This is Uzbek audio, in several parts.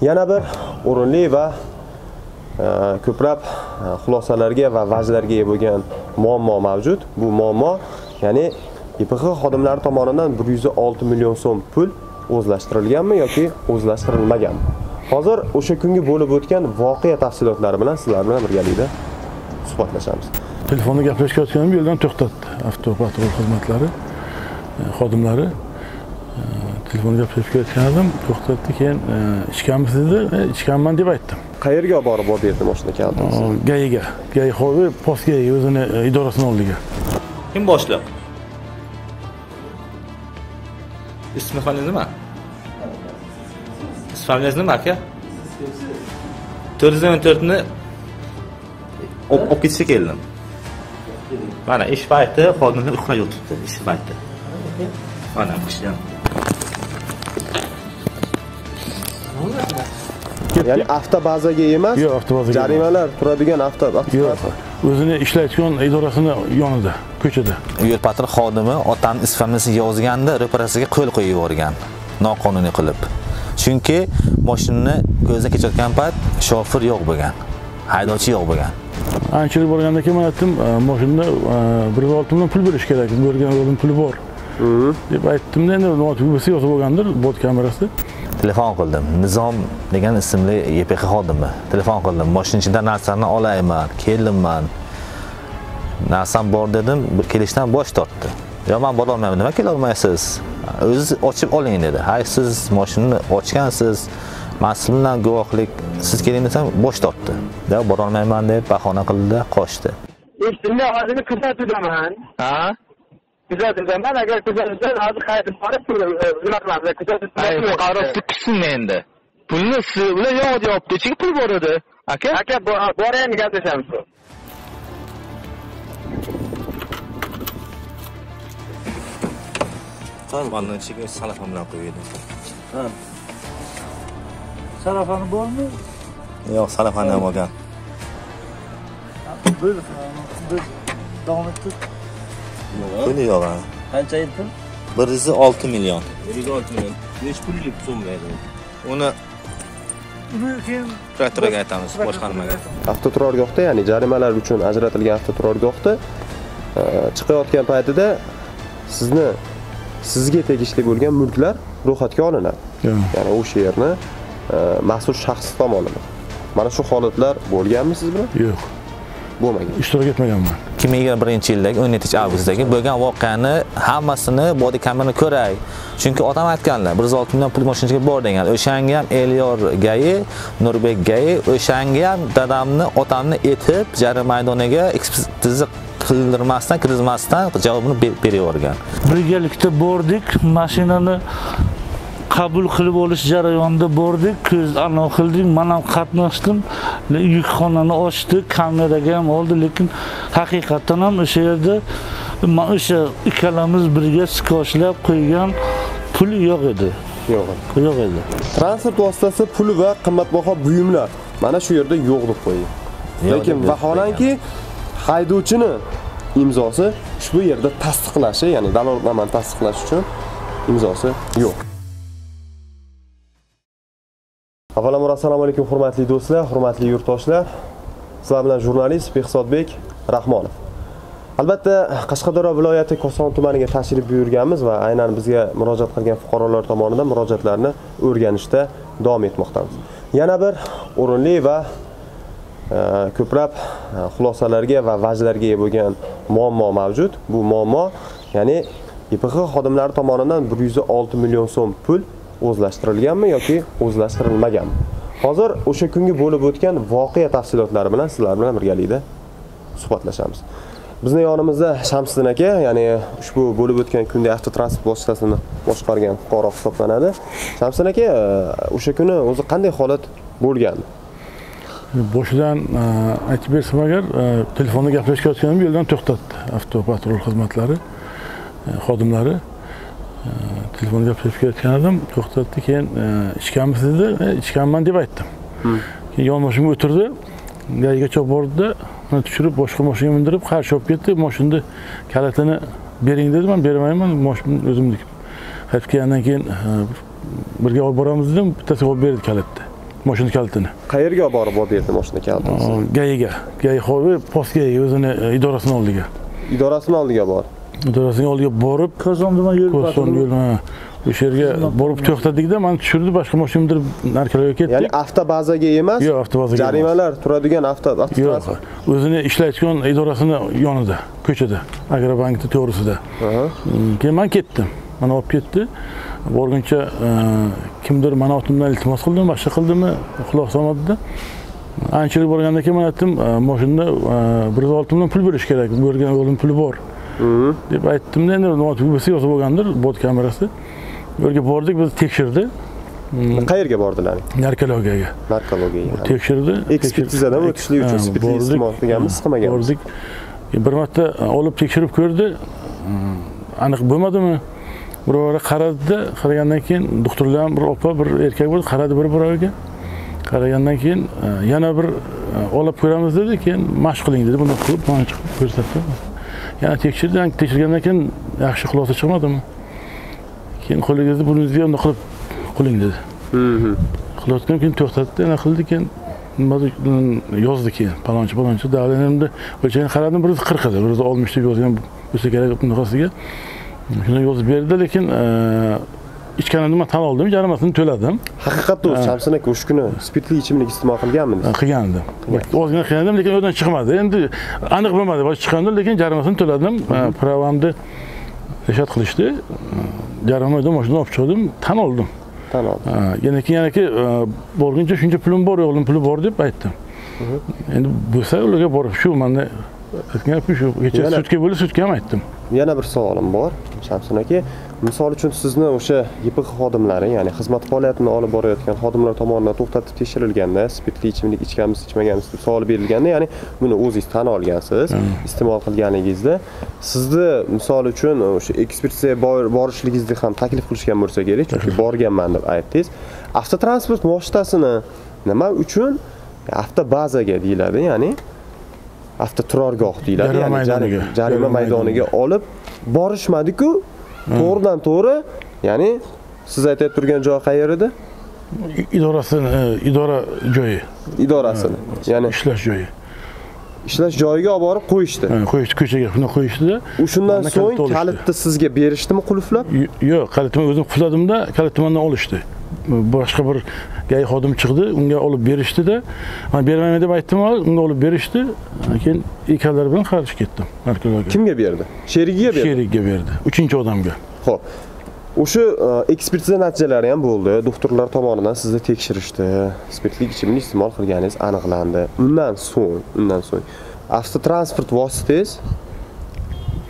yana bir o'rinli va e, ko'plab e, xulosalarga va vajlarga ega bo'lgan muammo mavjud. Bu muammo ya'ni YPX xodimlari tomonidan 106 million so'm pul o'zlashtirilganmi yoki o'zlashtirilmaganmi hozir o'sha kungi bo'lib o'tgan voqea tafsilotlari bilan sizlar bilan birgalikda suhbatlashamiz. Telefonda gaplashayotganim yo'ldan to'xtatdi avtopatrul xizmatlari e, xodimlari. Telefonda gaplashib kelayotgan edim to'xtatdi keyin ichganmisiz dedi "E, ichganman deb aytdim qayerga olib borib olib berdi mashina kaliti gayiga gayi hozir post gayiga o'zini e, idorasini oldiga Kim boshliq? Ismi familiyangiz nima? Ismi familiyangiz nima aka? 414 ni olib ketishga keldim. Mana ish payti xodimlar uxlab yotibdi, ish payti. Mana ya'ni avtobazaga emas yo'q avtobazaga jarimalar turadigan avto yo'q. o'zini ishlayotgan idorasini yonida ko'chada. Yo'l patrul xodimi otani ism familiyasini yozganda ro'parasiga qo'l qo'yib yuborgan noqonuniy qilib. Chunki mashinani ko'zdan kechirayotgan payt shofer yo'q bo'lgan haydovchi yo'q bo'lgan. Anchalik borgandan keyin man aytdim "E, mashinada e, bir yuz olti million pul berish kerak bergan o'zim puli bor. Deb aytdimda endi noutbuk bo'lsa yozib bo'lgandir bot kamerasi telefon qildim. Nizom degan ismli ypx xodimi. Telefon qildim. Moshina ichidan narsani olayman keldimman narsam bor dedim kelishdan bosh tortdi. Yo man borolmayman nima kelolmaysiz? O'ziz ochib oling dedi. Hay siz moshinani ochgansiz. Man siz bilan guvohlik siz keling desam bosh tortdi. Yo borolmayman deb bahona qildida qochdi. Eshitdimda hozir kuzatuvdaman ha kuzatuvdaman agar kuzatuvdan hozir qaytib borib nima qilamiz kuzatuvdan tuksin endi pulni siz bilan yo'q deyapti ichiga pul bor edi aka aka bo- boraymi gaplashamiz Mandan ichiga salafam bilan qo'ydi Sarafani bormi? yo'q salafani ham olgan Bir, bir davom etdik. Puli yo'q ha. Qancha edi pul? bir yuz olti million. Bir yuz olti million. Necha pullik so'm berdi? uni Uni keyin traktorga aytamiz boshqa nimaga avtoturargohda ya'ni jarimalar uchun ajratilgan avtoturargohda e, chiqayotgan paytida sizni sizga tegishli bo'lgan mulklar ro'yxatga olinadi. Ya'ni o'sha yerni e, mas'ul shaxs tomonidan. Mana shu holatlar bo'lganmi siz bilan? Yo'q bo'lmagan. Ishtirok etmaganman. 2021 yildagi 17 avgustdagi bo'lgan voqeani hammasini body kamerani ko'ray. Chunki otam aytganlar 106 million pul mashinaga bor degan. O'shanga ham Elyor gayi Nurbek gayi o'shanga ham dadamni otamni etib jarima maydoniga ekspertiza qildirmasdan kirgizmasdan javobini be- berib yuborgan. Birgalikda bordik, mashinani qabul qilib olish jarayonida bordik, ko'z anav qildik, men ham qatnashdim. Yukxonani ochdi, kameraga ham oldi, lekin haqiqatdan ham o'sha yerda man o'sha ikkalamiz birga skoshlab qo'ygan pul yo'q edi. yo'q Yo'q edi. transport vositasi pul va qimmatbaho buyumlar mana shu yerda yo'q deb qo'ying lekin vaholanki haydovchini imzosi ushbu yerda tasdiqlashi ya'ni dalolatnomani tasdiqlash uchun imzosi yo'q avvalambor assalomu alaykum hurmatli do'stlar hurmatli yurtdoshlar. Sizlar bilan jurnalist behzodbek rahmonov. Albatta qashqadaryo viloyati koson tumaniga tashrif buyurganmiz va aynan bizga murojaat qilgan fuqarolar tomonidan murojaatlarni o'rganishda davom etmoqdamiz. Yana bir o'rinli va e, ko'plab e, xulosalarga va vajlarga ega bo'lgan muammo mavjud. Bu muammo ya'ni YPX xodimlari tomonidan 106 million so'm pul o'zlashtirilganmi yoki o'zlashtirilmaganmi hozir o'sha kungi bo'lib o'tgan voqea tafsilotlari bilan sizlar bilan birgalikda suhbatlashamiz. Bizni yonimizda shamsiddin aka ya'ni ushbu bo'lib o'tgan kunda avtotransport vositasini boshqargan fuqaro hisoblanadi. Shamsiddin aka e, o'sha kuni o'zi qanday holat bo'lgan? Boshidan e, aytib bersam agar e, telefonda gaplashayotganim yo'ldan to'xtatdi avtopatrul xizmatlari xodimlari. Telefonda gaplashib kelayotgan edim. To'xtatdi keyin e, ichganmisiz dedi. "E, ichganman deb aytdim. Keyin yon mashinaga o'tirdi. Gayigacha bordida mani tushirib boshqa mashinaga mindirib qarshi olib ketdi. Mashinani kalitini bering dedi. Man bermayman mashinani o'zimniki qaytib kelgandan keyin e, birga olib boramiz dedim. Bittasiga olib berdi kalitni mashina kalitini qayerga olib borib olib berdi mashina kalitini gayiga gayi hovi post gayiga o'zini idorasini oldiga. Idorasini oldiga bor idorasini oldiga borib yo'l ko'zson patrul. yo'l ha, o'sha yerga borib to'xtadikda mani tushirdi boshqa mashina mindirib ya'ni ketdik avtobazaga emas yo'q avtobazaga jarimalar turadigan avto yo'q o'zini ishlayotgan idorasini yonida ko'chada agrobankni to'g'risida. Keyin man ketdim mani olib ketdi. Borguncha e, kimdir mani otimdan iltimos qildimi boshqa qildimi quloq solmadida anchalik borgandan keyin man aytdim e, moshinada e, bir yuz olti million pul berish kerak bergan yo'lim puli bor deb aytdimda endi nima bo'lsa yozib bo'lgandir bot kamerasi. Bu yerga bordik bizni tekshirdi. Qayerga bordilaring narkologiyaga. Narkologiyaga tekshirdi. Ekspertizadan o'tishlik uchun spirtli iste'mol qilganmiz qilmaganmiz. bordik. Bir marta olib tekshirib ko'rdi. Mm, aniq bo'lmadimi? Birovga qaradida qaragandan keyin doktorlar ham bir opa bir erkak bo'ldi qaradi bir biroviga qaragandan keyin e, yana bir e, olib ko'ramiz dedi keyin mashq qiling dedi. Buni qilib ko'rsatdi yana tekshirdi yana tekshirgandan keyin yaxshi xulosa chiqmadimi? Keyin qo'lingizni burningizga bundoq qilib qiling dedi. Qilayotgan keyin to'xtatdi yana qildi keyin yozdi keyin palonchi palonchi davlenimni o'lchagini qaradim bir yuz qirq edi bir yuz oltmish deb yozgan bo'lsa kerak bunaqasiga. Shuni yozib berdi lekin ichganimni man tan oldim jarimasini to'ladim. Haqiqatda o'zi shamsin aka o'sha kuni spirtli ichimlik iste'mol qilganmidingiz qilgan. Edim ozgina qilgan edim lekin u yerdan chiqmadi. Endi aniq bo'lmadi boshqa chiqqanda lekin jarimasini to'ladim. Pravamni reshat qilishdi. Jarima edi mashinadan olib chiqdim tan oldim. Tan oldim. Yana keyin yana keyin e, borguncha shuncha pulim bor o'g'lim puli bor deb aytdim. Endi bo'lsa ularga borib shu manda aytgan shu. Kecha sudga bo'ldi sudga ham aytdim yana bir savolim bor shamsin aka. Misol uchun sizni o'sha ypx xodimlari ya'ni xizmat faoliyatini olib borayotgan xodimlar tomonidan to'xtatib tekshirilganda spirtli ichimlik ichganmisiz ichmaganmisiz deb savol berilganda ya'ni buni o'zingiz tan olgansiz iste'mol qilganligingizda. Sizni misol uchun o'sha ekspertizaga bor- borishligingizni ham taklif qilishgan bo'lsa kerak chunki borganman deb aytdingiz. Avtotransport vositasini nima uchun? Avtobazaga deyiladi ya'ni avtoturargoh deyiladi. Ya'ni jarima Jarima maydoniga. olib borishmadiku. To'g'ridan to'g'ri ya'ni siz aytib turgan joy qayer edi idorasini e, idora joyi. Idorasini ya'ni ishlash joyi. ishlash joyiga olib borib qo'yishdi. Qo'yishdi ko'chaga shuni qo'yishdida Manda so'ng kalitni sizga berishdimi qulflab? Yo'q kalitni o'zim qufladimda kalitni mandan olishdi boshqa bir gay xodim chiqdi unga olib berishdida man bermayman deb aytdim unga olib berishdi. Keyin ekalari bilan qarshi ketdim narkologiyaga kimga berdi? Sherigiga berdi? Sherikka berdi uchinchi odamga. Ho'p o'sha e, ekspertiza natijalari ham bo'ldi. Doktorlar tomonidan sizni tekshirishdi. Spirtli ichimlik iste'mol qilganingiz aniqlandi. Undan so'ng undan so'ng. Avtotransport vositangiz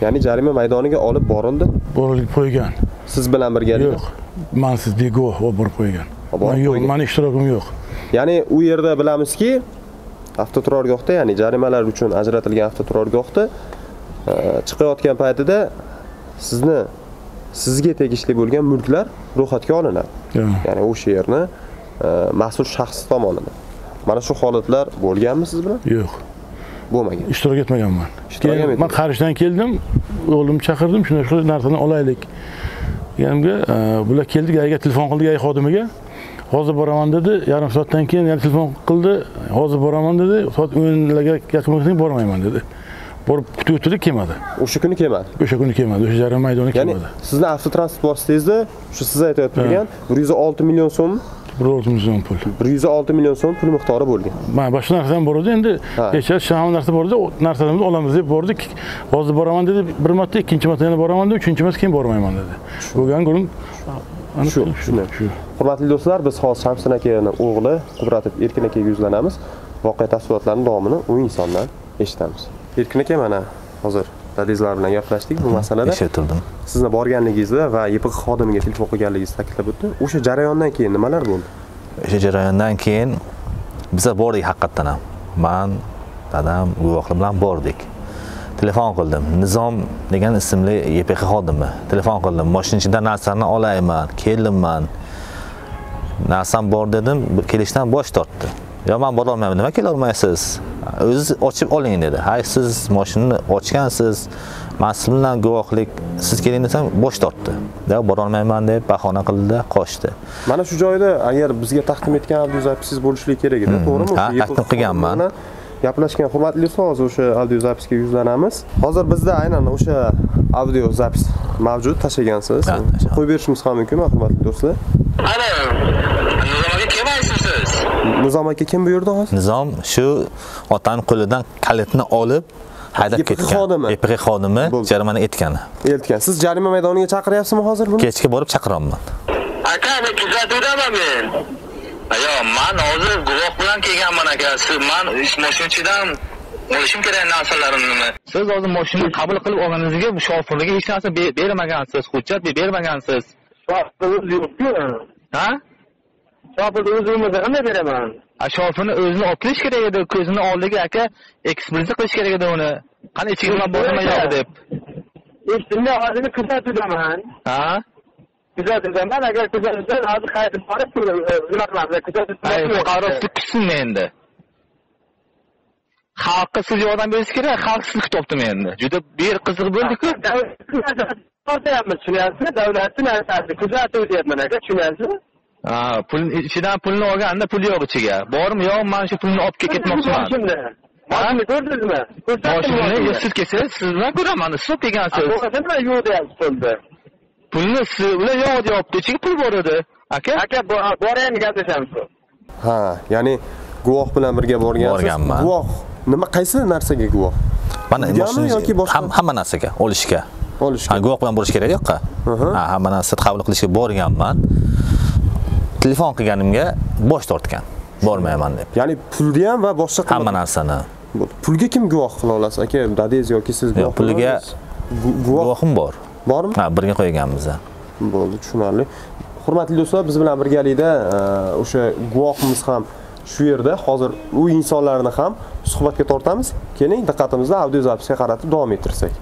ya'ni jarima maydoniga olib borildi? Borilib qo'ygan. Siz bilan birgalikda yo'q mansiz beguvoh olib borib qo'ygan. Man yo'q mani ishtirokim yo'q. Ya'ni u yerda bilamizki avtoturargohda ya'ni jarimalar uchun ajratilgan avtoturargohda e, chiqayotgan paytida sizni sizga tegishli bo'lgan mulklar ro'yxatga olinadi. Ya'ni o'sha yerni e, mas'ul shaxs tomonidan. Mana shu holatlar bo'lganmi siz bilan? Yo'q. Bo'lmagan. Ishtirok etmaganman. Man qarishdan keldim o'g'limni chaqirdim shunday shunaqa narsani olaylik deganimga e, bular keldi gayiga telefon qildi gayi xodimiga. Hozir boraman dedi yarim soatdan keyin yana telefon qildi. Hozir boraman dedi soat o'nlarga yaqin bo'lsa bormayman dedi. Borib kutib o'tirdik kelmadi. O'sha kuni kelmadi? O'sha kuni kelmadi o'sha jarima maydoniga ya'ni kelmadi. sizni avtotransport vositangizda shu siz aytib turgan bir yuz olti million so'm bir olti million pul. Bir yuz olti million so'm pul miqdori bo'lgan. Man boshqa narsa ham bor edi endi kecha sham narsa bor edi narsalarimizni olamiz deb bordik hozir boraman dedi bir marta ikkinchi marta yana boraman dedi uchinchi marta keyin bormayman dedi. Bo'lgan aniq Shu, shu shu hurmatli do'stlar biz hozir shamsin akani o'g'li qudratov erkin akaga yuzlanamiz. Voqea tafsilotlarini davomini u insondan eshitamiz. Erkin aka mana hozir dadangizlar bilan gaplashdik bu masalada. Eshittirdim sizni borganligingizda va ypx xodimiga telefon qilganligingizni ta'kidlab o'tdi. O'sha jarayondan keyin nimalar bo'ldi? O'sha jarayondan keyin biza bordik haqiqatdan ham. Man dadam guvohlar bilan bordik. Telefon qildim. Nizom degan ismli ypx xodimi. Telefon qildim. Moshina ichidan narsani olayman keldim,man narsam bor dedim kelishdan bosh tortdi yo man borolmayman nima kelolmaysiz? O'ziz ochib oling dedi. Hay siz moshinani ochgansiz. Man siz bilan guvohlik siz keling desam bosh tortdi. Da borolmayman deb bahona qildi qochdi. Mana shu joyda agar bizga taqdim etgan audiozapisingiz bo'lishligi kerak edi. To'g'rimi? Ha, taqdim qilganman. gaplashgan hurmatli do'stlar hozir o'sha audiozapisga yuzlanamiz. Hozir bizda aynan o'sha audiozapis mavjud tashlagansiz. Ha, qo'yib berishimiz ham mumkinmi hurmatli do'stlar. Ana? Nizom aka kim buyurdi hozir nizom shu otani qo'lidan kalitni olib haydab ketgan xodimi. YPX xodimi Bo'ldi. jarima etgan siz jarima maydoniga chaqiryapsizmi hozir buni kechga borib chaqiryapman Aka, men kuzatuvdaman men. Ayo, men hozir guvoh bilan kelganman aka. Siz men ish mashinachidan olishim kerak narsalarimni. Siz hozir mashinani qabul qilib olganingizga bu shofirlarga hech narsa be- bermagansiz, hujjat be- bermagansiz. Yo'q-ku. Ha? Shofir o'zimni qanday beraman? A shofirni o'zini olib kelish kerak edi, ko'zini oldiga aka ekspertiza qilish kerak edi uni. Qani bormi yo'q deb. Eshitdim, hozir kuzatuvdaman. Ha? Kuzatuvdaman, agar kuzatuvdan hozir qaytib borib, nima qilamiz? Ay, Kuzatuvdan fuqarosi kutsinmi endi? Xalqqa siz yordam berish kerak, xalq sizni kutyaptimi endi? Juda bir qiziq bo'ldi-ku. Tushunyapsizmi? Davlatni narsasi kuzatuv deyapman aka, tushunyapsizmi? Ha, pul ichidan pulni olganda pul yo'q ichiga. Bormi yo'q, men shu pulni olib kelib ketmoqchiman. Moshinni ko'rdingizmi? Moshinani siz kelsangiz, siz bilan ko'raman, siz olib kelgansiz. Nima yo'q deyapsiz pulni? Pulni siz bilan yo'q deyapti, ichiga pul bor edi. Aka, Aka, bo- boraymi gaplashamiz. ha ya'ni guvoh bilan birga borgansiz Borganman. guvoh nima qaysi narsaga guvoh mana yoki boshqa? ham, hamma narsaga olishga olishga guvoh bilan borish kerak yo'qqa ha hamma narsani qabul qilishga borganman telefon qilganimga bosh tortgan. Bormayman deb. Ya'ni pulni ham va boshqa hamma narsani. Bo'ldi. pulga kim guvoh qila olasiz? Aka dadangiz yoki siz guvoh guvoh guvohim bor. Bormi? Ha birga qo'yganmiz bo'ldi tushunarli. Hurmatli do'stlar biz bilan birgalikda e, o'sha guvohimiz ham shu yerda. Hozir u insonlarni ham suhbatga tortamiz. Keling diqqatimizni audio zapisga qaratib davom ettirsak.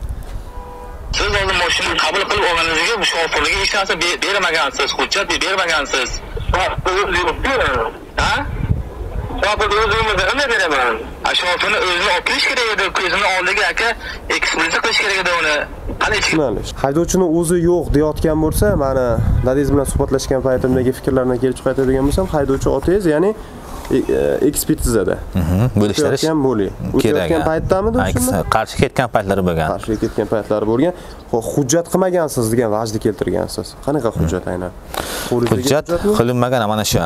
Siz hozir mashinani qabul qilib olganingizga bu shofirlarga hech narsa be- bermagansiz, hujjat be- bermagansiz. Shofir yo'q-ku. Ha? Shofir o'zimni qanday beraman? A shofirni o'zini olib kelish kerak edi, ko'zini oldiga aka ekspertiza qilish kerak edi uni. Tushunarli haydovchini o'zi yo'q deyotgan bo'lsa mani dadangiz bilan suhbatlashgan paytimdagi fikrlardan kelib chiqayotgan bo'lsam haydovchi otangiz ya'ni e- e, ekspertizada bo'lishlari o'tayotgan bo'ling o'tayotgan paytdamidi qarshi ketgan paytlari bo'lgan qarshiga ketgan paytlari bo'lgan Xo'p, hujjat qilmagansiz degan vajni keltirgansiz. Qanaqa hujjat aynan? Qo'lingizdagi hujjat qilinmagan mana shu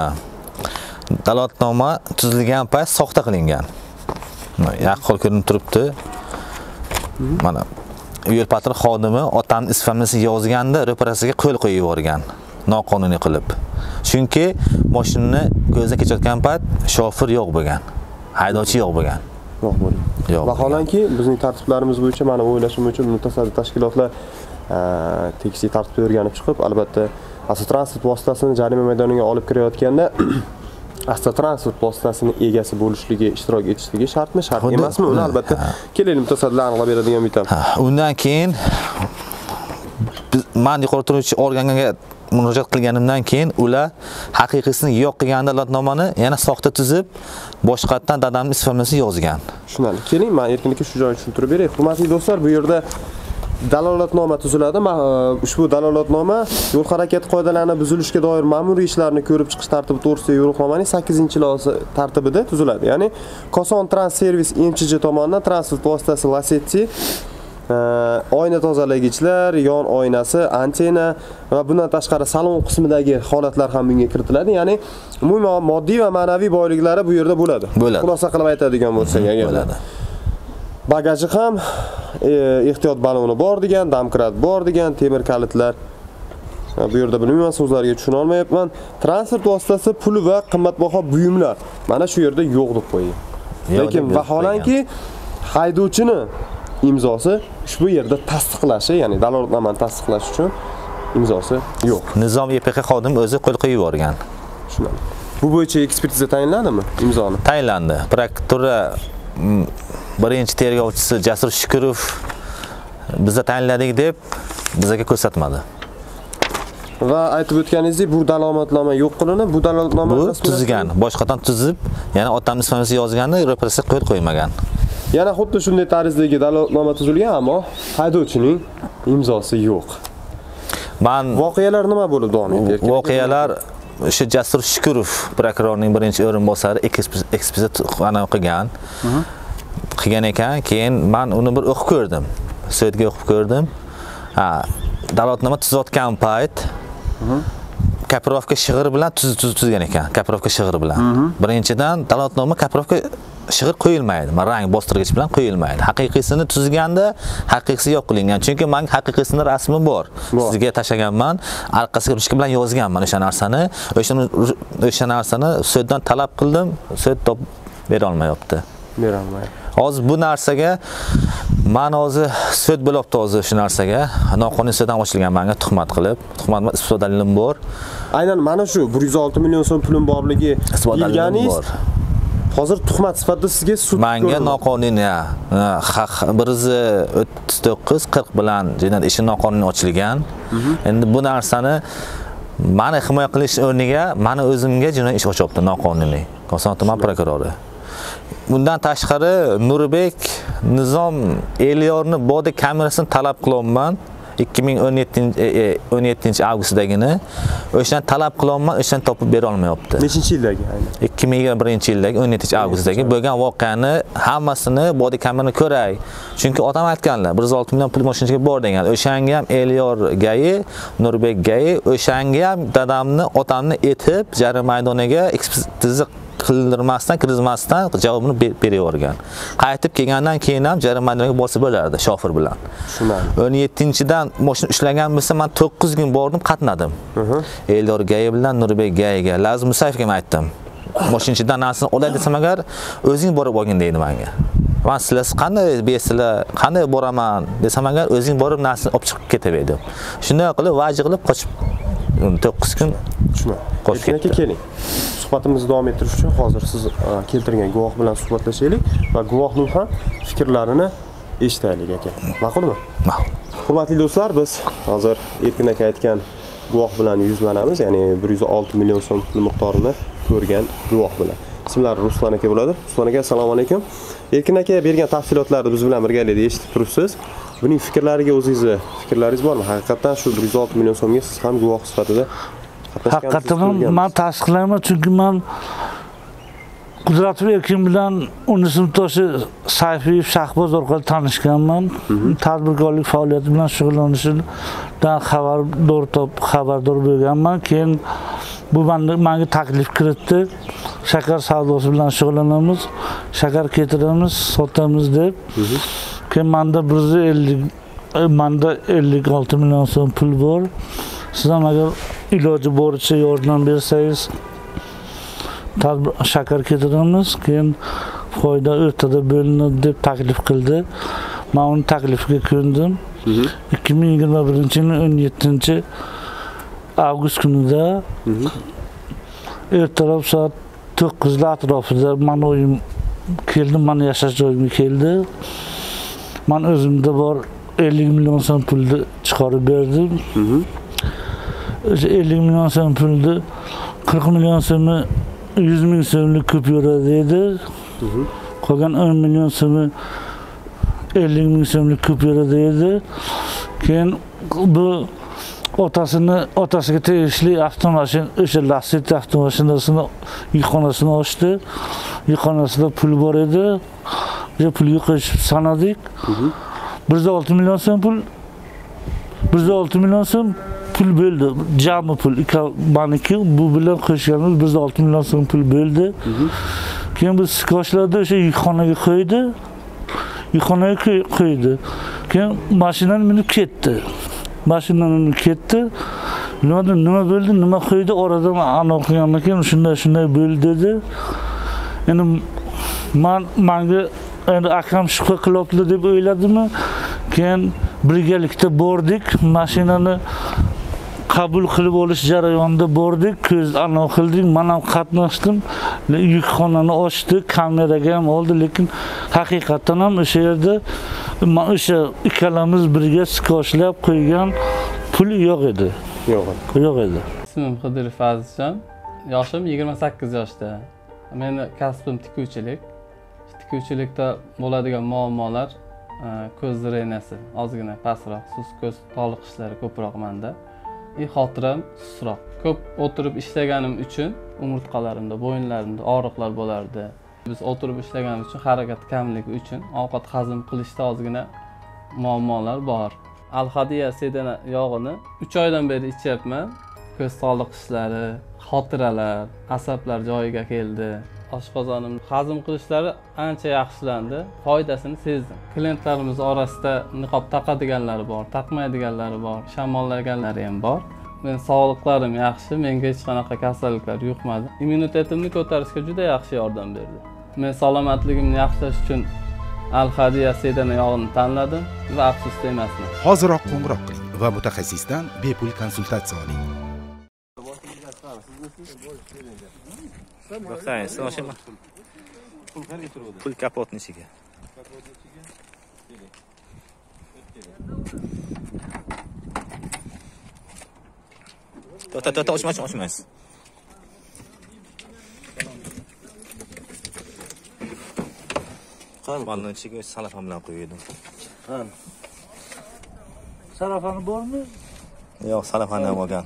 dalolatnoma tuzilgan payt soxta qilingan. Yaqqol ko'rinib turibdi. Mana yo'l patrul xodimi otani ism familiyasini yozganda ro'parasiga qo'l qo'yib yuborgan noqonuniy qilib. Chunki mashinani ko'zdan kechayotgan payt shofir yo'q bo'lgan haydovchi yo'q bo'lgan yo'q bo'ldi. Vaholanki bizning tartiblarimiz bo'yicha mani o'ylashim bo'yicha mutasaddi tashkilotlar e, tegishli tartibga o'rganib chiqib albatta avtotransport vositasini jarima maydoniga olib kirayotganda avtotransport vositasini egasi bo'lishligi ishtirok etishligi shartmi? Shart emasmi? Uni albatta kelaylik mutasaddilar aniqlab beradigan bitam. Ha, undan keyin biz- man yuqori turuvchi organga murojaat qilganimdan keyin ular haqiqiysini yo'q qilgan dalolatnomani yana soxta tuzib boshqatdan dadamni ismimizni yozgan. Tushunarli. Keling man erkinlikka shu joyni tushuntirib beray hurmatli do'stlar bu yerda dalolatnoma tuziladi. E, ushbu dalolatnoma yo'l harakati qoidalarini buzilishiga doir ma'muriy ishlarni ko'rib chiqish tartibi to'g'risidagi yo'riqnomaning 8 ilosi tartibida tuziladi. Ya'ni koson trans servis mchj tomonidan transport vositasi lasetti oyna tozalagichlar yon oynasi antena va bundan tashqari salon qismidagi holatlar ham bunga kiritiladi. Ya'ni umuman moddiy va ma'naviy boyliklari bu yerda bo'ladi. Xulosa qilib aytadigan bo'lsak agar bo'ladi. Bagaji ham e, ehtiyot baloni bor degan damkrat bor degan temir kalitlar. Bu yerda bilmayman so'zlarga tushuna olmayapman. Transport vositasi puli va qimmatbaho buyumlar. Mana shu yerda yo'q deb qo'ying lekin vaholanki haydovchini imzosi ushbu yerda tasdiqlashi ya'ni dalolatnomani tasdiqlash uchun imzosi yo'q. Nizom YPX xodimi o'zi qo'l qo'yib yuborgan. Tushunadi bu bo'yicha ekspertiza tayinladimi imzoni? Tayinlandi. Prokuratura mm, birinchi tergovchisi jasur shukurov biza tayinladik deb bizga ko'rsatmadi. Va aytib o'tganingizdek bu dalolatnoma yo'q qilinib bu dalolatnoma bu tuzgan boshqatdan tuzib yana otamni ismini yozganda ro'parasiga qo'l qo'ymagan yana xuddi shunday tarzdagi dalolatnoma tuzilgan ammo haydovchining imzosi yo'q. Man voqealar nima bo'lib davom etyapti voqealar o'sha jasur shukurov prokurorning birinchi o'rinbosari ekspert- anaqa qilgan. Qilgan ekan keyin man uni bir o'qib ko'rdim. Sudga o'qib ko'rdim. Ha dalolatnoma tuzayotgan payt kapirovka shig'iri bilan tuz tuz tuzgan ekan kapirovka shig'iri bilan. Birinchidan dalolatnoma kapirovka shig'ir qo'yilmaydi rang bostirgich bilan qo'yilmaydi haqiqiysini tuzganda haqiqiysi yo'q qilingan. Chunki man haqiqiysini rasmi bor. Sizga tashlaganman orqasiga ruchka bilan yozganman o'sha narsani. O'shani o'sha narsani suddan talab qildim. Sud topib bera olmayapti berolmayapti. Hozir bu narsaga man hozir sud bo'lyapti hozir shu narsaga. Noqonuniy suddan ochilgan manga tuhmat qilib tuhmat isbot dalilim bor. Aynan mana shu 106 million so'm pulim borligi isbot dalilim bor hozir tuhmat sifatida sizga sud manga noqonuniy ha, ha, haq- bir yuz o'ttiz to'qqiz qirq bilan jinoyat ishi noqonuniy ochilgan. Endi bu narsani mani himoya qilish o'rniga mani o'zimga jinoyat ish ochyapti noqonuniy. Koson tuman prokurori. Bundan tashqari nurbek nizom elyorni bodi kamerasini talab qilyapman 2017 avgustdagini o'shani talab qilyapman o'shani topib bera olmayapti. Nechinchi yildagi aynan. 2021 yildagi 17 avgustdagi bo'lgan voqeani hammasini bodi kamerani ko'ray. Chunki otam aytganlar 106 million pul mashinaga bor degan o'shanga ham elyor gayi nurbek gayi o'shanga ham dadamni otamni etib jarima maydoniga ekspertiza qildirmasdan kirgizmasdan javobini be- beravergan. Qaytib kelgandan keyin ham jarima maydoniga bosib bo'lardi shofir bilan. Tushunarli. 17-dan mashina ushlagan bo'lsa man 9 kun bordim qatnadim. Eldor gayi bilan nurbek gayiga lazim musayevga man aytdim. Mashinachidan narsani olay desam agar o'zing borib olgin deydi menga man sizlar qanday beysizlar qanday boraman desam agar o'zing borib narsani olib chiqib ketaver shunday qilib vaji qilib qochib 9 kun Qochib ketdi. keling suhbatimizni davom ettirish uchun hozir siz a, keltirgan guvoh bilan suhbatlashaylik va guvohning ham fikrlarini eshitaylik aka. Ma'qulmi? Ma'qul. hurmatli do'stlar biz hozir erkin aka aytgan guvoh bilan yuzlanamiz ya'ni 106 million so'm pul miqdorini ko'rgan guvoh bilan. Ismlari ruslan aka bo'ladi. Ruslan aka assalomu alaykum. Erkin aka bergan tafsilotlarni biz bilan birgalikda eshitib turibsiz. Buning fikrlariga o'zingizni fikrlaringiz bormi? Haqiqatdan shu 106 million so'mga siz ham guvoh sifatida haqiqatdan ham man tasdiqlayman chunki man qudratov erkin bilan uni sinfdoshi sayfiyev shahboz orqali tanishganman. Tadbirkorlik faoliyati bilan shug'ullanishidan xabardor top xabardor bo'lganman keyin bu manga taklif kiritdi. Shakar savdosi bilan shug'ullanamiz. Shakar keltiramiz sotamiz deb. Keyin bir yuz ellik manda ellik olti million so'm pul bor siz ham agar iloji boricha yordam bersangiz shakar keltiramiz keyin foyda o'rtada bo'linadi deb taklif qildi. Man uni taklifiga ko'ndim. Ikki ming yigirma birinchi yilning o'n yettinchi avgust kunida ertalab soat to'qqizlar atrofida mani uyim keldi mani yashash joyimga keldi. Man o'zimda bor ellik million so'm pulni chiqarib berdim o'sha ellik million so'm pulni qirq million so'mi yuz ming so'mlik kupyura deydi qolgan o'n million so'mi ellik ming so'mlik kupyura deydi keyin bu otasini otasiga tegishli avtomashina o'sha lasetti avtomashinasini yukxonasini ochdi. Yukxonasida pul bor edi. O'sha pulga qo'shib sanadik. Bir yuz olti million so'm pul bir yuz olti million so'm pul bo'ldi. Jami pul. Maniki bu bilan qo'shganimiz bir yuz olti million so'm pul bo'ldi. Keyin biz skochlarda o'sha yukxonaga qo'ydi. Yukxonaga qo'y- qo'ydi. Keyin mashinani minib ketdi. Mashinani minib ketdi. Nima dedi, nima bo'ldi? Nima qo'ydi? Oradan anavi qilgandan keyin shunday shunday bo'ldi dedi. Endi man manga endi akam shubha qilyapti deb o'yladimi? Keyin birgalikda bordik. Mashinani qabul qilib olish jarayonida bordik. Ko'z anavi qildik man ham qatnashdim. Yukxonani ochdi kameraga ham oldi lekin haqiqatdan ham o'sha yerda ma- o'sha ikkalamiz birga skoshlab qo'ygan pul yo'q edi. Yo'q yo'q edi. Ismim Qidirov Faziljon. Yoshim 28 yoshda. Meni kasbim tikuvchilik. tikuvchilikda bo'ladigan muammolar e, ko'z zreniyasi ozgina pastroq sus ko'z toliqishlari ko'proq manda и xotiram susroq ko'p o'tirib ishlaganim uchun umurtqalarimda bo'yinlarimda og'riqlar bo'lardi. Biz o'tirib ishlaganimiz uchun harakat kamligi uchun ovqat hazm qilishda ozgina muammolar bor. Alhadiya sedana yog'ini uch oydan beri ichyapman. Ko'z toliqishlari xotiralar asablar joyiga keldi. Oshqozonim hazm qilishlari ancha yaxshilandi. Foydasini sezdim. Klientlarimiz orasida niqob taqadiganlari bor taqmaydiganlari bor shamollaganlari ham bor. Men sog'liqlarim yaxshi menga hech qanaqa kasalliklar yuqmadi. Immunitetimni ko'tarishga juda yaxshi yordam berdi. Men salomatligimni yaxshilash uchun al hadiya sedana yog'ini tanladim va afsusda emasman. Hoziroq qo'ng'iroq qiling va mutaxassisdan bepul konsultatsiya oling. To'xtang siz mashina pul kapotni ichiga to'xta to'xta ochmaysiz ochmaysiz balni ichiga salafan bilan qo'ydim sarafani bormi? Yo'q salafan ham olgan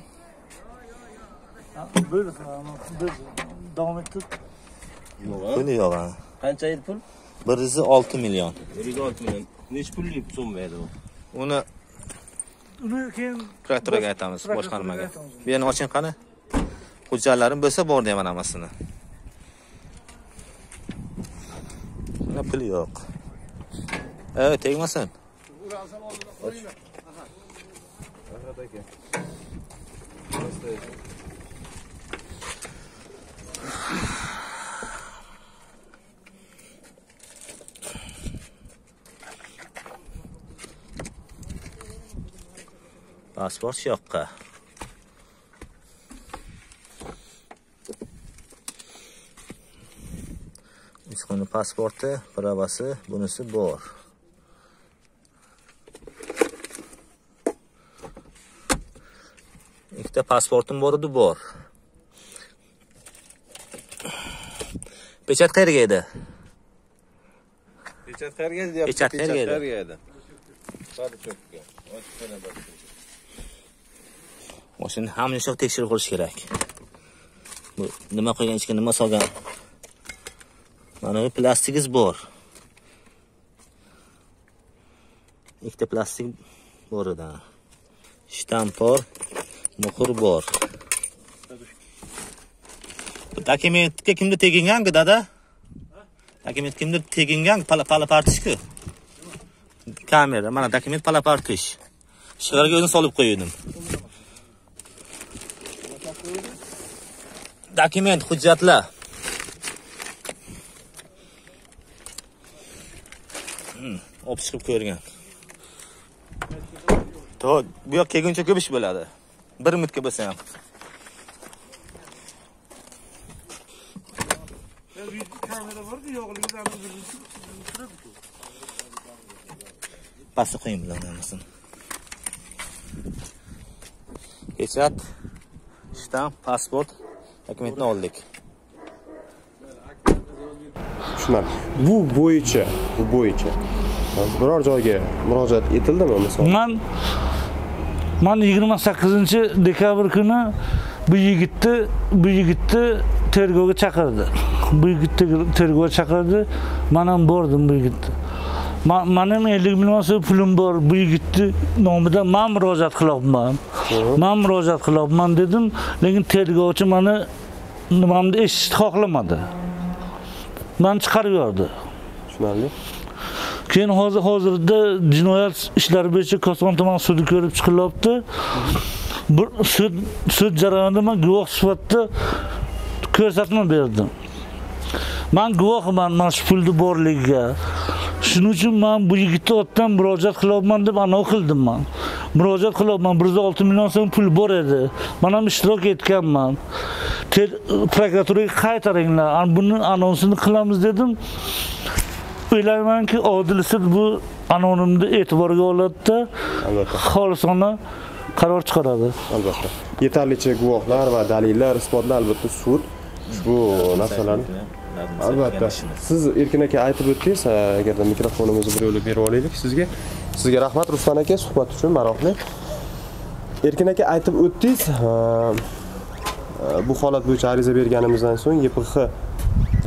bir bir davom etib puli yo'q ha? Qancha edi pul? Bir yuz olti million. Bir yuz olti million. Nechi pullik summa edi u? Uni uni keyin prokuraturaga aytamiz boshqarmaga. bu yerni oching qani? Hujjatlarim bo'lsa bor deyman hammasini. Bunda pul yo'q. E tegmasin pasport shu yoqqa Uchquni pasporti, pravasi, bunisi bor. Ikkita pasportim bor edi, bor. Pechat qayerga edi? pechat qayerga edi Pechat qayerga edi? Qayerga edi Sarchokka. Tekshirib ko'rish kerak. Bu nima qo'ygan ichga nima solgan? Mana bu plastigingiz bor. Ikkita plastik bor edi. Shtamp bor, muhr bor. Bu dokumentga kimdir tegingan-ku, dada? Dokument kimdir tegingan, pala pala partishku. Kamera, mana dokument pala partish. shularga o'zim solib qo'ydim. Dokument, hujjatlar. Olib chiqib ko'rgan. To, bu yoq kelguncha ko'p ish bo'ladi. Bir minutga bo'lsa ham. kamera Pastga qo'ying bular hammasini. Pechat, shtamp, pasport, dokumentni oldik. tushunarli bu bo'yicha bu bo'yicha. Biror joyga murojaat etildimi misol? Man man yigirma sakkizinchi dekabr kuni bu yigitni bu yigitni tergovga chaqirdi. Bu yigitni tergovga chaqirdi. Man ham bordim bu yigitni man man ham ellik million so'm pulim bor bu yigitni nomidan man murojaat qilyapman man murojaat qilyapman dedim lekin tergovchi mani nimamni eshitishni xohlamadi. Mani chiqarib yubordi. Tushunarli. Keyin hozir hozirda jinoyat ishlari bo'yicha koson tuman sudi ko'rib chiqilyapti. Bir sud sud jarayonida man guvoh sifatida ko'rsatma berdim. Man guvohman mana shu pulni borligiga shuning uchun man bu yigitni ortidan murojaat qilyapman deb anavi qildim man. Murojaat qilyapman bir yuz olti million so'm pul bor edi. Man ham ishtirok etganman. Prokuraturaga qaytaringlar buni anonsini qilamiz dedim. O'ylaymanki odil sud bu anonimni e'tiborga oladida xolisona qaror chiqaradi. Albatta. Yetarlicha guvohlar va dalillar isbotlar albatta sud ushbu narsalarni albatta. Siz erkin aka aytib o'tdingiz agarda mikrofonimizni bir yo'lib berib olaylik. Sizga sizga rahmat. Ruslan aka suhbat uchun maroqli erkin aka aytib o'tdingiz a, a, bu holat bo'yicha ariza berganimizdan so'ng ypx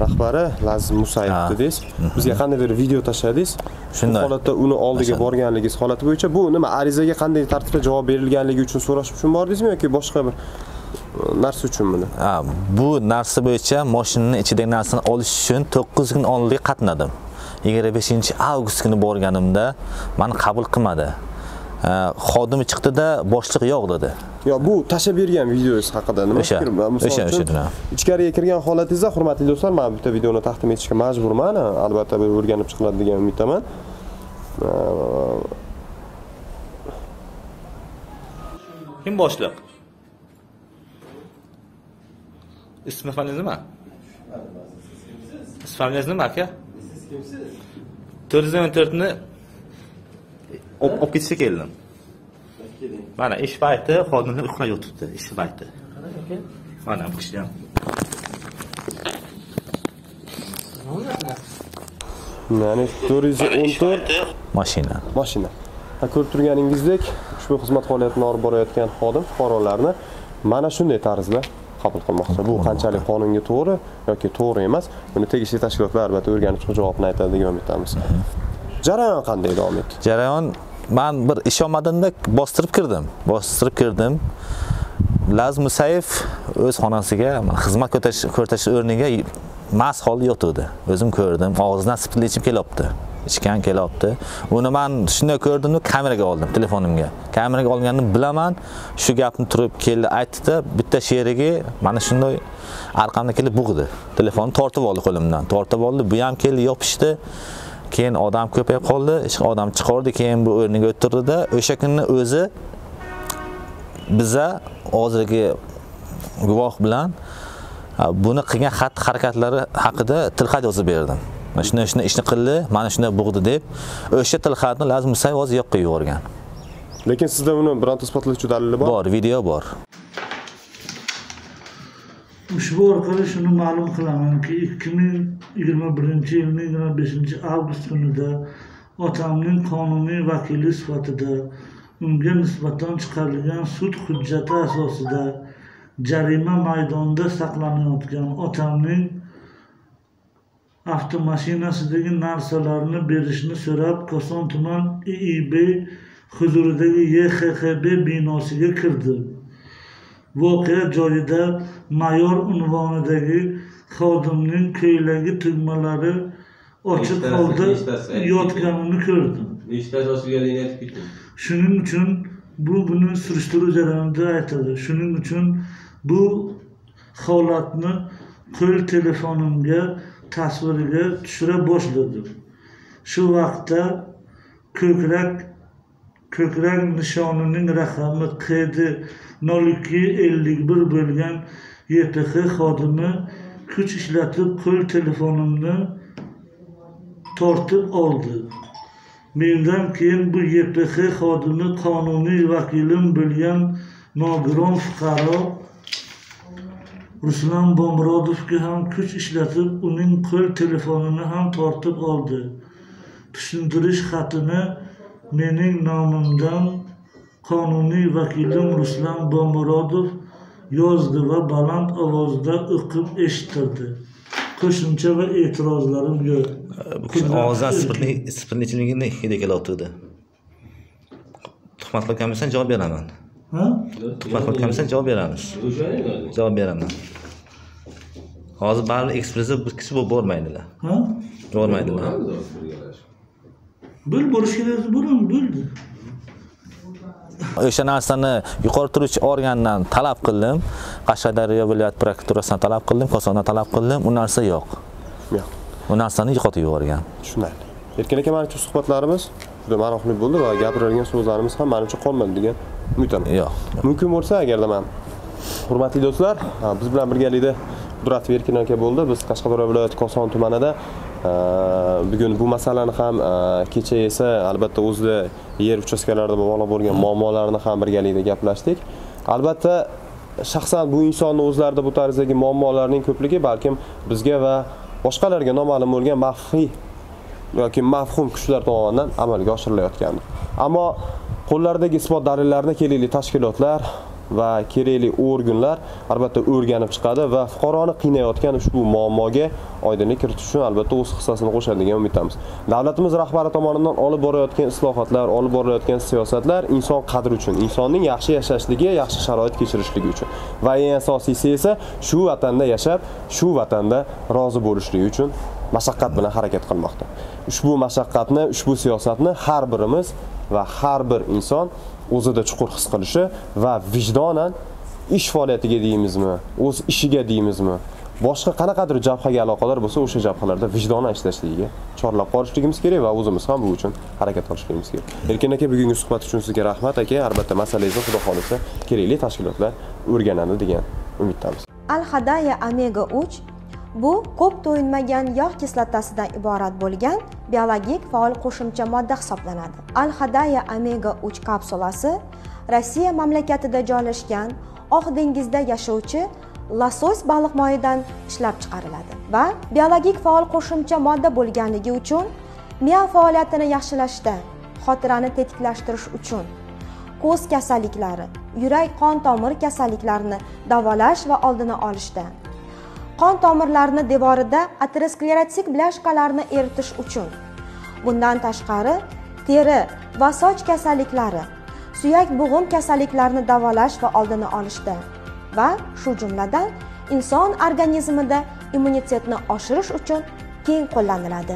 rahbari lazim musayev dedingiz. Bizga qandaydir video tashladingiz. Shunday. holatda uni oldiga borganligingiz holati bo'yicha bu nima arizaga qanday tartibda javob berilganligi uchun so'rash uchun bordingizmi yoki boshqa bir narsa uchunmi Ha, bu narsa bo'yicha mashinani ichidagi narsani olish uchun 9 kun oldin qatnadim. 25 avgust kuni borganimda mani qabul qilmadi. Xodimi chiqdida boshliq yo'q dedi. Yo bu tashlab bergan videongiz haqida nima O'sha, o'sha, uchun o'sha, ha. ichkariga kirgan holatingizda hurmatli do'stlar man bitta videoni taqdim etishga majburman. Albatta bu o'rganib chiqiladi degan umiddaman. Kim boshliq? Ismi familiyangiz nima? Ismi familiyangiz nima aka? 414 ni olib ketishga keldim. Mana ish payti xodimlar uxlab yotibdi, ish payti. Mana bu kishi ham. ya'ni 414 mashina mashina Ha, ko'rib turganingizdek ushbu xizmat faoliyatini olib borayotgan xodim fuqarolarni mana shunday tarzda qabul qilmoqchi. Bu qanchalik qonunga to'g'ri yoki to'g'ri emas buni tegishli tashkilotlar albatta o'rganib chiqib javobini aytadi degan umiddamiz. Jarayon qanday davom etdi? Jarayon man bir ish olmadimda bostirib kirdim. Bostirib kirdim. Laz musayev o'z xonasiga xizmat ko'rsatish o'rniga mast holda yotuvdi. O'zim ko'rdim og'zidan spirtli ichib kelyapti ichgan kelyapti. Uni man shunday ko'rdimda kameraga oldim telefonimga. Kameraga olganimni bilaman. Shu gapni turib keldi aytdida bitta sherigi mana shunday orqamdan kelib bug'di. Telefonni tortib oldi qo'limdan. Tortib oldi bu ham keldi yopishdi. Keyin odam ko'payib qoldi. Odam chiqardi keyin bu o'rniga o'tirdida. O'sha kunni o'zi biza hozirgi guvoh bilan buni qilgan xatti harakatlari haqida tilxat yozib berdim. Mana shunday shunday ishni qildi mana shunday bug'di deb o'sha tilxatni lazim musayev hozir yoqqa yuborgan. Lekin sizda uni bironta isbotlovchi dalili bor? Bor video bor. Ushbu orqali shuni ma'lum qilamanki ikki ming yigirma birinchi yilning yigirma beshinchi avgust kunida otamning qonuniy vakili sifatida unga nisbatan chiqarilgan sud hujjati asosida jarima maydonida saqlanayotgan otamning avtomashinasidagi narsalarni berishni so'rab koson tuman iib huzuridagi yhxb binosiga kirdi. Voqea joyida mayor unvonidagi xodimning ko'ylagi tugmalari ochiq holda yotganini ko'rdim. Nechtasi ochilganligini aytib ketdim. shuning uchun bu buni surishtiruv jarayonida aytadi. Shuning uchun bu holatni qo'l telefonimga tasviriga tushira boshladim. Shu vaqtda ko'krak ko'krak nishonining raqami qd nol ikki ellik bir bo'lgan ypx xodimi kuch ishlatib qo'l telefonimni tortib oldi. Mendan keyin bu ypx xodimi qonuniy vakilim bo'lgan nogiron fuqaro ruslan bomurodovga ham kuch ishlatib uning qo'l telefonini ham tortib oldi tushuntirish xatini mening nomimdan qonuniy vakilim ruslan bomurodov yozdi va baland ovozda o'qib eshittirdi qo'shimcha va e'tirozlarim yo'q og'zidan spirtli spirtli ichimlikni hidi kelyotgandi. Tuhmat bo'lsang javob beraman. ha Tuhmat bo'lsang javob beramiz. Javob beraman. Hozir baribir ekspressda bir kishi bo'lib bormaydilar. ha? Bormaydilar. bil bo'lish kerak bo'ling bo'ldi o'sha narsani yuqori turuvchi organdan talab qildim. Qashqadaryo viloyat prokuraturasidan talab qildim kosondan talab qildim. U narsa yo'q. Yo'q. U narsani yo'qotib yuborgan. Tushunarli. Erkin aka manimcha suhbatlarimiz juda maroqli bo'ldi va gapirilgan so'zlarimiz ham manimcha qolmadi degan umidaman yo'q. Mumkin bo'lsa agarda man hurmatli do'stlar biz bilan birgalikda qudrat berkin aka bo'ldi. Biz qashqadaryo viloyati koson tumanida e, bugun bu masalani ham e, kecha esa albatta o'zida yer uchastkalarida bog'liq bo'lgan muammolarni ham birgalikda gaplashdik. Albatta shaxsan bu insonni o'zlarida bu tarzdagi muammolarning ko'pligi balkim bizga va boshqalarga noma'lum bo'lgan maxfiy yoki mavhum kuchlar tomonidan amalga oshirilayotgandi. Ammo qo'llaridagi isbot dalillarini kelaylik tashkilotlar va kerakli organlar albatta o'rganib chiqadi va fuqaroni qiynayotgan ushbu muammoga oydinlik kiritish uchun albatta o'z hissasini qo'shadi degan umiddamiz. Davlatimiz rahbari tomonidan olib borayotgan islohotlar olib borilayotgan siyosatlar inson qadri uchun insonning yaxshi yashashligi yaxshi sharoit kechirishligi uchun va eng asosiysi esa shu vatanda yashab shu vatanda rozi bo'lishligi uchun mashaqqat bilan harakat qilmoqda. Ushbu mashaqqatni ushbu siyosatni har birimiz va har bir inson o'zida chuqur his qilishi va vijdonan ish faoliyatiga deymizmi o'z ishiga deymizmi boshqa qanaqadir jabhaga aloqador bo'lsa o'sha jabhalarda vijdonan ishlashligiga chorlab qolishligimiz kerak va o'zimiz ham bu uchun harakat qilishligimiz kerak. Erkin aka bugungi suhbat uchun sizga rahmat aka. Albatta masalangizni xudo xohlasa kerakli tashkilotlar o'rganadi degan umiddamiz. Al hadaya omega 3 bu ko'p to'yinmagan yog' kislotasidan iborat bo'lgan biologik faol qo'shimcha modda hisoblanadi. Al hadaya omega 3 kapsulasi rossiya mamlakatida joylashgan oq dengizda yashovchi losos baliq moyidan ishlab chiqariladi va biologik faol qo'shimcha modda bo'lganligi uchun miya faoliyatini yaxshilashda xotirani tetiklashtirish uchun ko'z kasalliklari yurak qon tomir kasalliklarini davolash va oldini olishda qon tomirlarini devorida aterosklerotik blyashkalarni eritish uchun. Bundan tashqari teri va soch kasalliklari suyak bo'g'im kasalliklarini davolash va oldini olishda va shu jumladan inson organizmida immunitetni oshirish uchun keng qo'llaniladi.